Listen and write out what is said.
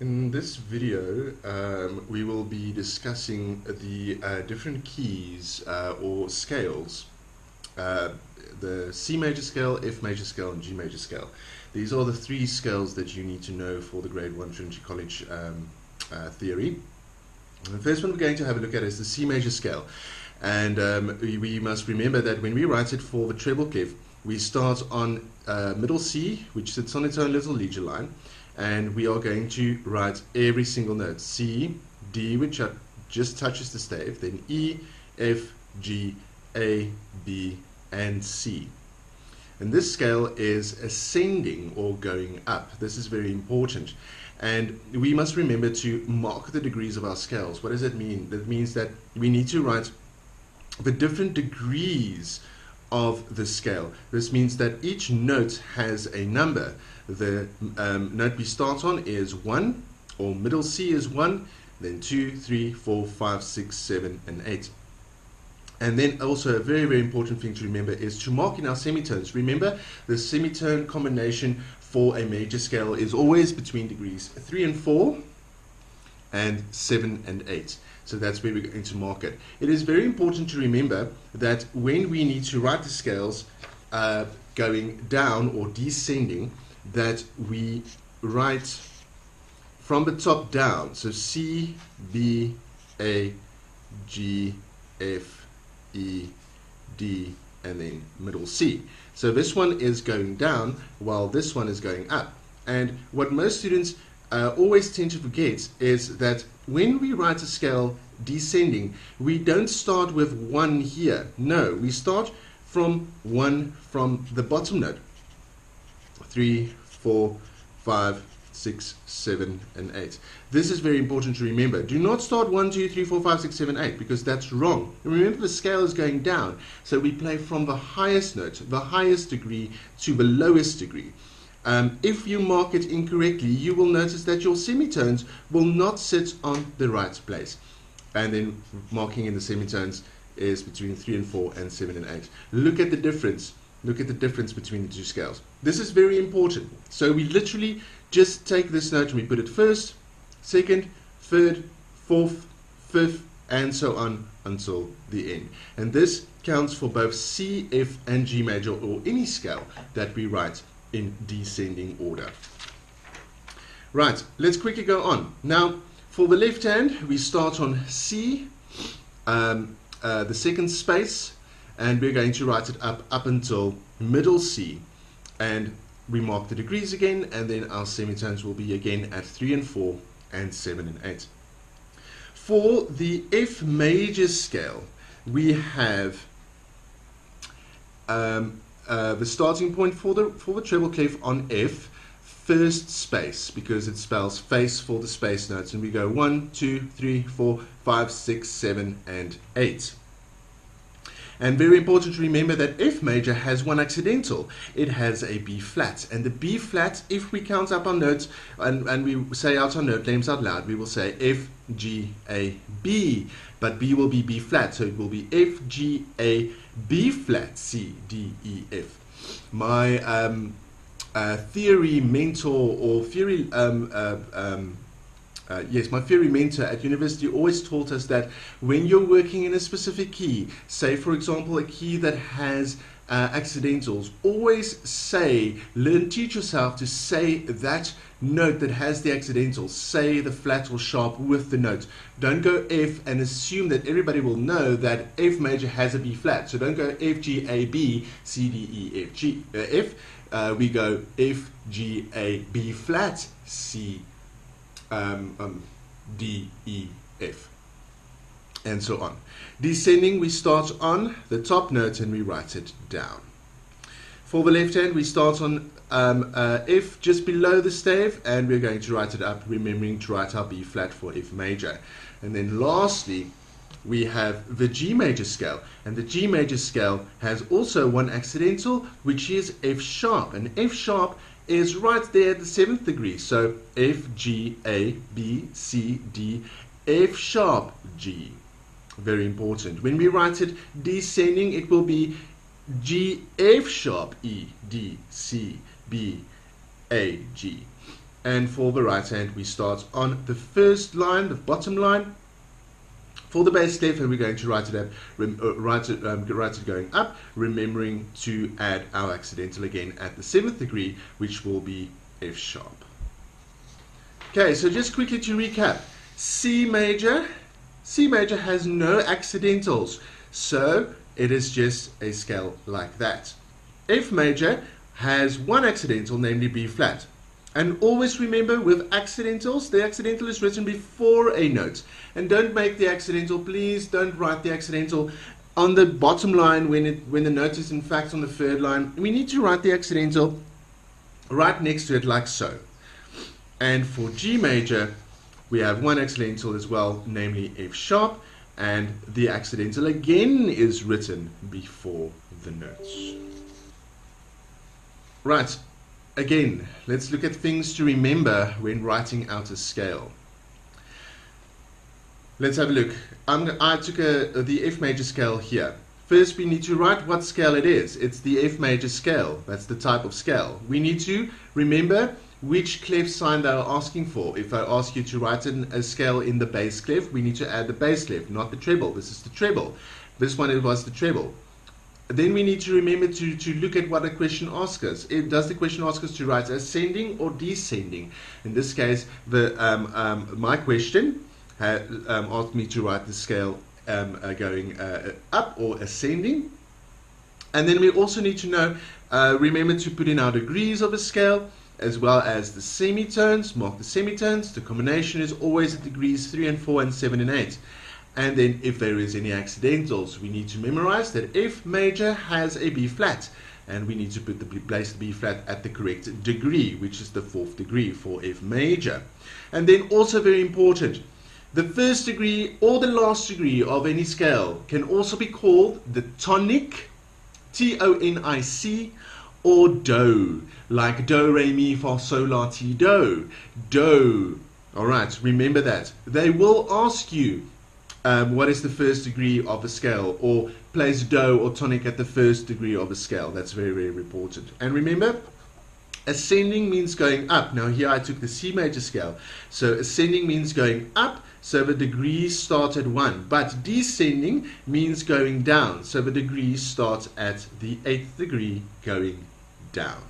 In this video, um, we will be discussing the uh, different keys uh, or scales, uh, the C major scale, F major scale, and G major scale. These are the three scales that you need to know for the Grade 1 Trinity College um, uh, theory. The first one we're going to have a look at is the C major scale. And um, we, we, must remember that when we write it for the treble clef, we start on uh, middle C, which sits on its own little ledger line and we are going to write every single note C, D, which just touches the stave, then E, F, G, A, B, and C. And this scale is ascending or going up. This is very important. And we must remember to mark the degrees of our scales. What does that mean? That means that we need to write the different degrees of the scale. This means that each note has a number. The um, note we start on is 1, or middle C is 1, then 2, 3, 4, 5, 6, 7, and 8. And then also a very, very important thing to remember is to mark in our semitones. Remember, the semitone combination for a major scale is always between degrees 3 and 4 and 7 and 8. So that's where we're going to mark it. It is very important to remember that when we need to write the scales uh, going down or descending, that we write from the top down. So C, B, A, G, F, E, D, and then middle C. So this one is going down while this one is going up. And what most students uh, always tend to forget is that when we write a scale descending, we don't start with 1 here. No, we start from 1 from the bottom note. 3, 4, 5, 6, 7, and 8. This is very important to remember. Do not start 1, 2, 3, 4, 5, 6, 7, 8 because that's wrong. Remember the scale is going down. So we play from the highest note, the highest degree, to the lowest degree. Um, if you mark it incorrectly, you will notice that your semitones will not sit on the right place. And then marking in the semitones is between 3 and 4 and 7 and 8. Look at the difference. Look at the difference between the two scales. This is very important. So we literally just take this note and we put it first, second, third, fourth, fifth, and so on until the end. And this counts for both C, F, and G major, or any scale that we write in descending order. Right, let's quickly go on. Now, for the left hand, we start on C, um, uh, the second space, and we're going to write it up up until middle C. And we mark the degrees again, and then our semitones will be again at 3 and 4 and 7 and 8. For the F major scale, we have um, uh, the starting point for the for the treble clef on F first space because it spells face for the space notes. And we go one two three four five six seven and 8 and very important to remember that F major has one accidental. It has a B flat. And the B flat, if we count up our notes and, and we say out our note names out loud, we will say F, G, A, B. But B will be B flat, so it will be F, G, A, B flat, C, D, E, F. My um, uh, theory mentor or theory um, uh, um, uh, yes, my theory mentor at university always taught us that when you're working in a specific key, say for example a key that has uh, accidentals, always say, learn, teach yourself to say that note that has the accidentals. Say the flat or sharp with the note. Don't go F and assume that everybody will know that F major has a B flat. So don't go F, G, A, B, C, D, E, F, G, uh, F. Uh, we go F, G, A, B flat, C, um, um, D, E, F, and so on. Descending, we start on the top note and we write it down. For the left hand, we start on um, uh, F just below the stave, and we're going to write it up, remembering to write our B flat for F major. And then lastly, we have the G major scale, and the G major scale has also one accidental, which is F sharp, and F sharp is right there at the seventh degree. So F, G, A, B, C, D, F sharp, G. Very important. When we write it descending, it will be G, F sharp, E, D, C, B, A, G. And for the right hand, we start on the first line, the bottom line. For the clef, and we're going to write it up, uh, write it, um, write it going up, remembering to add our accidental again at the seventh degree, which will be F sharp. Okay, so just quickly to recap, C major, C major has no accidentals, so it is just a scale like that. F major has one accidental, namely B flat. And always remember with accidentals, the accidental is written before a note. And don't make the accidental, please don't write the accidental on the bottom line when, it, when the note is in fact on the third line. We need to write the accidental right next to it like so. And for G major, we have one accidental as well, namely F sharp, and the accidental again is written before the notes. Right, again, let's look at things to remember when writing out a scale. Let's have a look. I'm, i took a, uh, the F major scale here. First, we need to write what scale it is. It's the F major scale. That's the type of scale. We need to remember which clef sign they are asking for. If I ask you to write in a scale in the bass clef, we need to add the bass clef, not the treble. This is the treble. This one it was the treble. Then we need to remember to, to look at what the question asks us. It, does the question ask us to write ascending or descending? In this case, the um, um, my question had, um, asked me to write the scale um, uh, going uh, up or ascending. And then we also need to know, uh, remember to put in our degrees of a scale as well as the semitones, mark the semitones. The combination is always degrees 3 and 4 and 7 and 8. And then if there is any accidentals, we need to memorize that F major has a B flat. And we need to put the place the B flat at the correct degree, which is the fourth degree for F major. And then also very important, the first degree or the last degree of any scale can also be called the tonic, T-O-N-I-C, or do, like do, re, mi, fa, sol, la, ti, do. Do. All right, remember that. They will ask you um, what is the first degree of a scale or place do or tonic at the first degree of a scale. That's very, very important. And remember, ascending means going up. Now here I took the C major scale. So ascending means going up, so the degrees start at 1. But descending means going down. So the degrees start at the 8th degree going down.